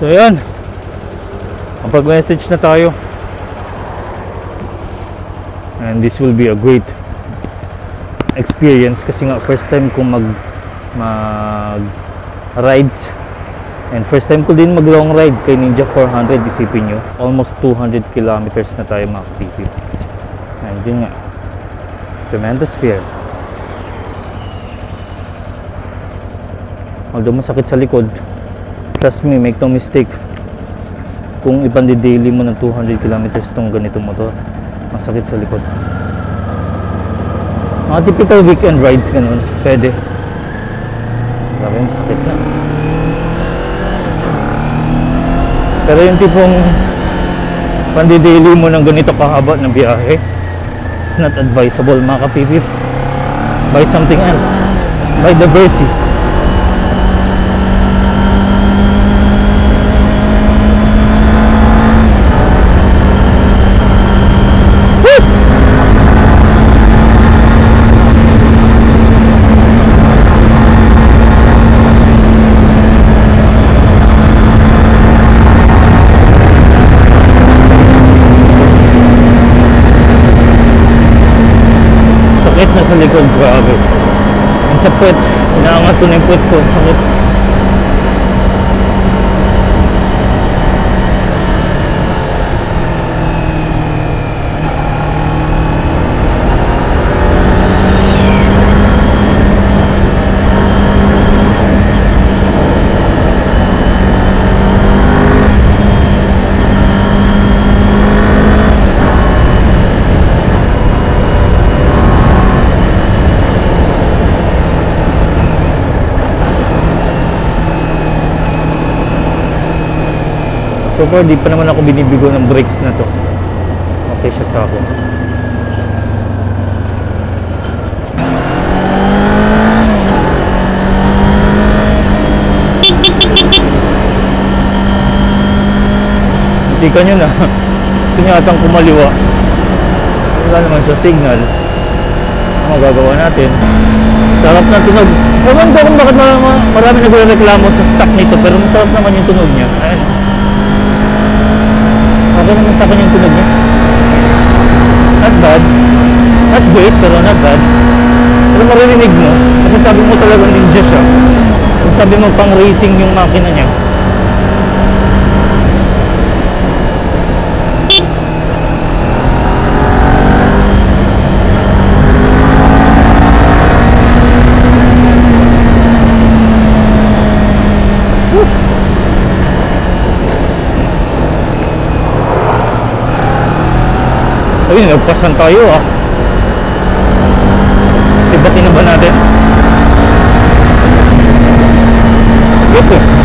So yan. Kapag-message na tayo. And this will be a great experience kasi nga first time kong mag mag rides. And first time ko din mag long ride kay Ninja 400 isipin nyo. Almost 200 kilometers na tayo mga kapipip and yun nga. Tremendous fear. Although masakit sa likod trust me make no mistake. Kung ipandi-daily mo ng 200 kilometers tong ganitong motor masakit sa likod. Mga typical weekend rides ganun. Pwede. Grabe masakit na. Pero yung tipong pandi-daily mo ng ganito kahaba na biyahe it's not advisable mga kapipip buy something else. Buy the Versys sakit na sa likod grabe. Ang sa puwet inaangat ko na yung puwet ko sakit far di pa naman ako binibigo ng brakes na to. Okay siya sa akin. Hindi ka nyo na. Gusto nyo kumaliwa. Wala naman sa signal. Ano magagawa natin? Sarap na tunog. Ewan ko kung bakit marami, nagre-reklamo sa stock nito pero masarap naman yung tunog niya. Ayun Okay naman sa akin yung tunog niya. Not bad. Not great, pero not bad. Pero maririnig mo, kasi sabi mo talagang ninja siya. Kung sabi mo pang racing yung makina niya. Ayun, nagpasan tayo ah. Ibatin na ba natin? Ito.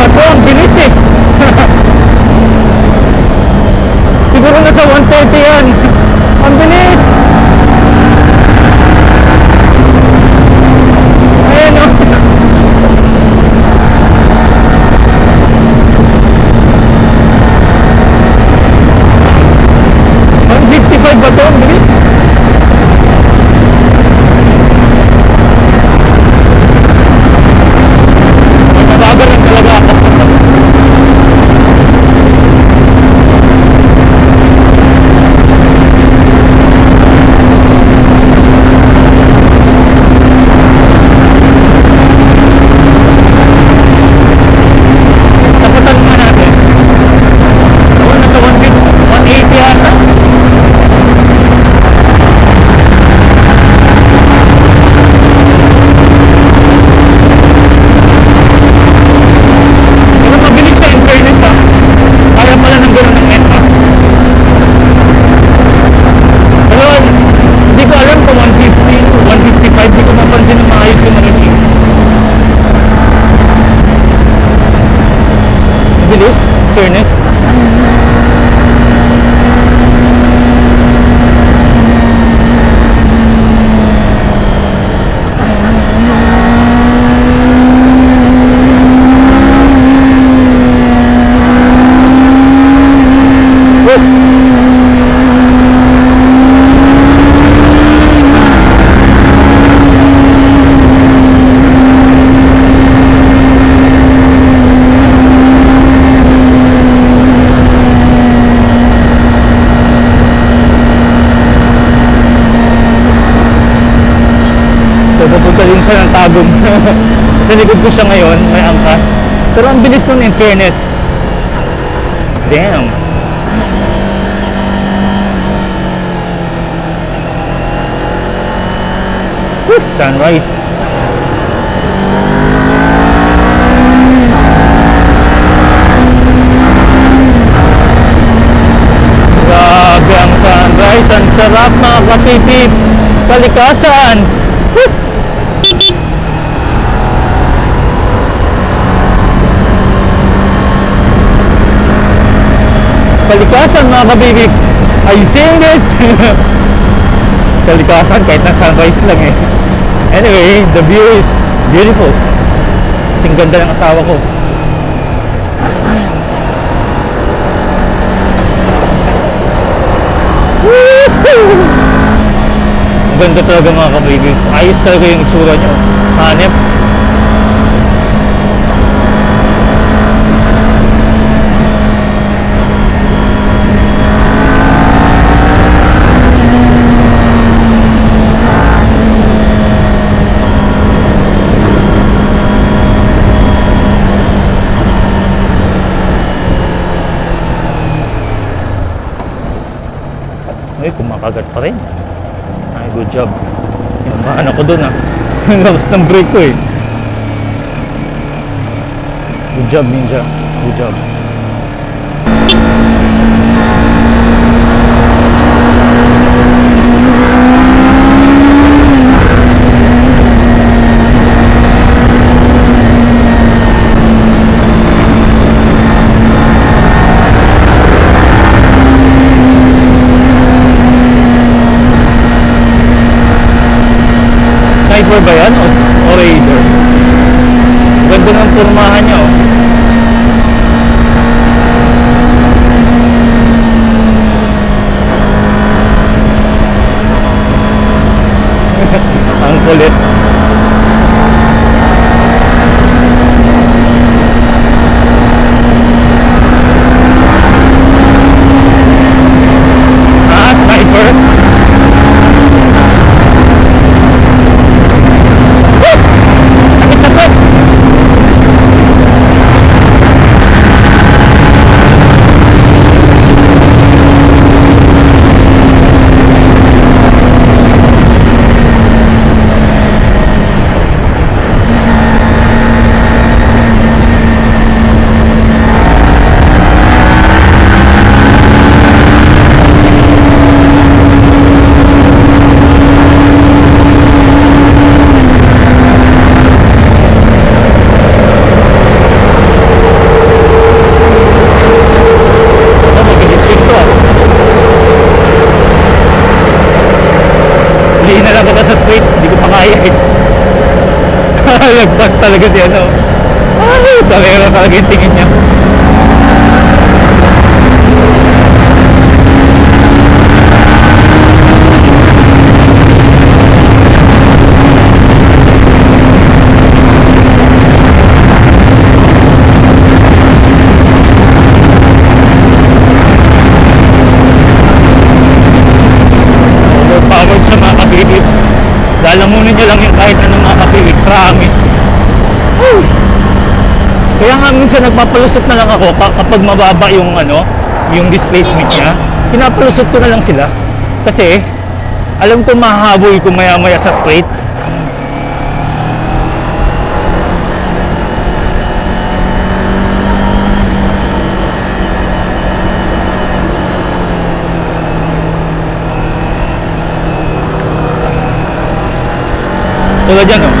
ba to? Ang bilis eh. Siguro nasa 130 yan. this fairness. sa likod ko siya ngayon, may angkas. Pero ang bilis nun in fairness. Damn. Sunrise. Grabe ang sunrise. Ang sarap mga kapitip. Kalikasan. Kalikasan mga kabibig. Are you seeing this? Kalikasan kahit na sunrise lang eh. Anyway, the view is beautiful. Kasing ganda ng asawa ko. Ganda talaga mga kabibig. Ayos talaga yung itsura nyo. Hanep. Ay, kumakagat pa rin. Ay, good job. Sinamahan ako dun ah. Ang labas ng brake ko eh. Good job, Ninja. Good job. Sniper ba yan o, o Raider? Ganda ng turmahan niya oh. Ang kulit. Ah, sniper? Sakit sakit! Ako, mag-swing to ah. Hindi na lang ako sa straight, hindi eh. Lagpas talaga si ano. Ay, talera talaga yung tingin niya. overpowered sa mga kapilip. Lalamunin niya lang yung kahit anong mga kapilip. Promise. Whew. Kaya nga minsan nagpapalusot na lang ako ka- kapag mababa yung ano, yung displacement niya. Pinapalusot ko na lang sila. Kasi, alam ko mahahabol ko maya maya sa straight. Tulad yan, oh.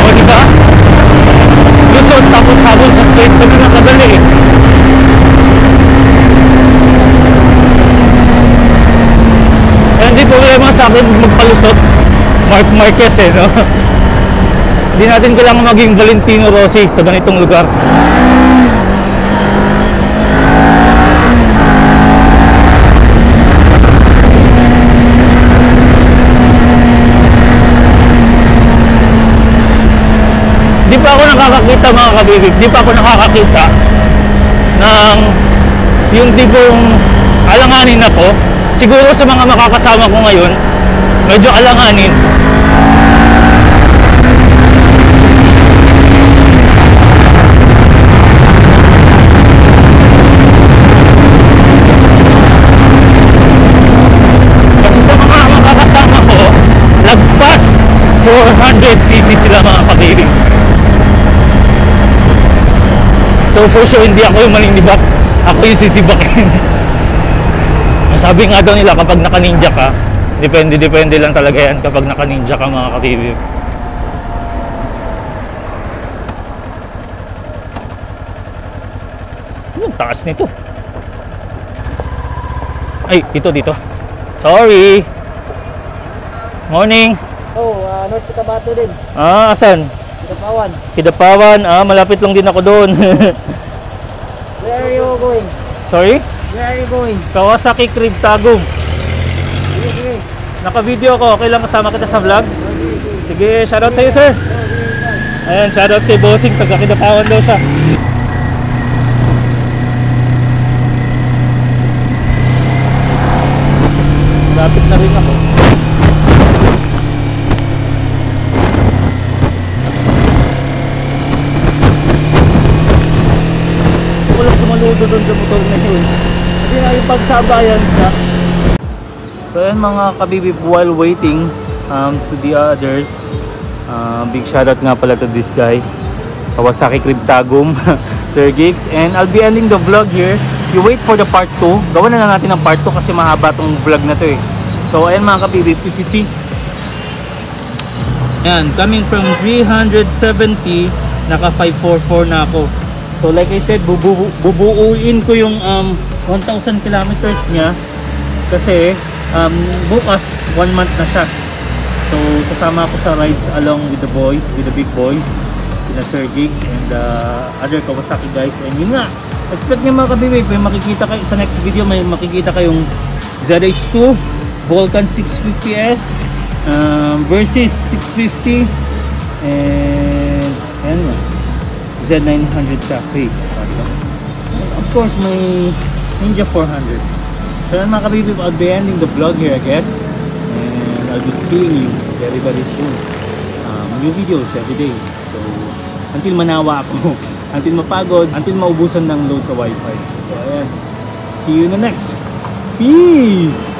O, di ba? Lusot tapos habol sa straight. Nga kadali. Eh, hindi problema sa akin magpalusot. Mark Marquez eh, no? Hindi natin kailangan maging Valentino Rossi sa ganitong lugar. Di pa ako nakakakita mga kabibig, di pa ako nakakakita ng yung tipong alanganin ako. Siguro sa mga makakasama ko ngayon, medyo alanganin. Kasi sa mga makakasama ko, lagpas 400cc sila mga kabiring. So for sure, hindi ako yung maninibak. Ako yung sisibakin. Sabi nga daw nila kapag naka-ninja ka, depende-depende lang talaga yan kapag naka-ninja ka mga ka-TV. Yung taas nito. Ay, dito, dito. Sorry. Morning. Oh, uh, North Cotabato din. Ah, asan? Kitapawan. Kidapawan. Ah, malapit lang din ako doon. Where are you going? Sorry? Where are you going? Kawasaki Crib Tagum. Naka-video ako. Okay lang kasama kita sa vlog? Oh, sige, shoutout sa iyo, sir. Oh. Ayan, shoutout kay Bossing. Taga Kidapawan daw siya. Lapit na rin ako. Gusto sumaludo doon sa motor na yun. Hindi nga yung pagsabayan siya. So yan mga kabibib while waiting um, to the others. Uh, big shoutout nga pala to this guy. Kawasaki Crib Tagum, Sir Gigs. And I'll be ending the vlog here. You wait for the part 2. Gawa na lang natin ang part 2 kasi mahaba tong vlog na to eh. So ayan mga kabibib, if you see. Yan, coming from 370, naka 544 na ako. So like I said, bubu bubuuin ko yung um, 1,000 kilometers niya kasi um, bukas, one month na siya. So kasama ako sa rides along with the boys, with the big boys, sila Sir Gigs and uh, other Kawasaki guys. And yun nga, expect nyo mga kabibig, may makikita kayo sa next video, may makikita kayong ZH2, Vulcan 650S, um, versus 650, and and nga, Z900 Cafe. Of course, may Ninja 400. So mga kabibig, I'll be ending the vlog here I guess. And I'll be seeing you very very soon. Um, new videos every day. So, until manawa ako, until mapagod, until maubusan ng load sa wifi. So ayan, see you in the next. Peace!